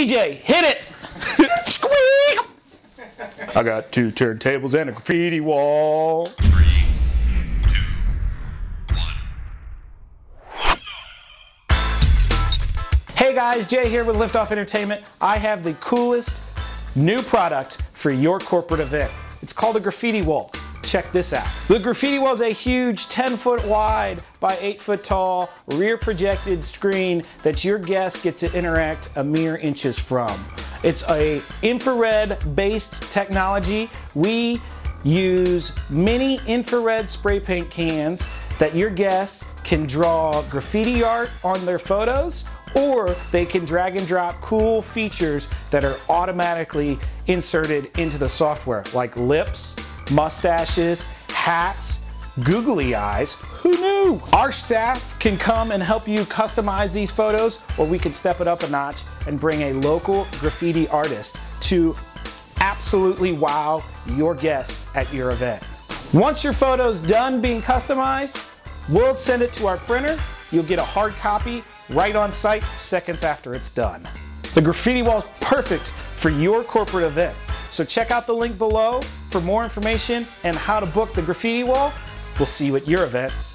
DJ, hit it! Squeak! I got two turntables and a graffiti wall. Three, two, one. Hey guys, Jay here with Liftoff Entertainment. I have the coolest new product for your corporate event. It's called a graffiti wall. Check this out. The graffiti wall is a huge 10 foot wide by 8 foot tall rear projected screen that your guest gets to interact a mere inches from. It's a infrared based technology. We use mini infrared spray paint cans that your guests can draw graffiti art on their photos or they can drag and drop cool features that are automatically inserted into the software like lips, mustaches, hats, googly eyes. Who knew? Our staff can come and help you customize these photos, or we can step it up a notch and bring a local graffiti artist to absolutely wow your guests at your event. Once your photo's done being customized, we'll send it to our printer. You'll get a hard copy right on site seconds after it's done. The graffiti wall is perfect for your corporate event. So check out the link below for more information and how to book the graffiti wall. We'll see you at your event.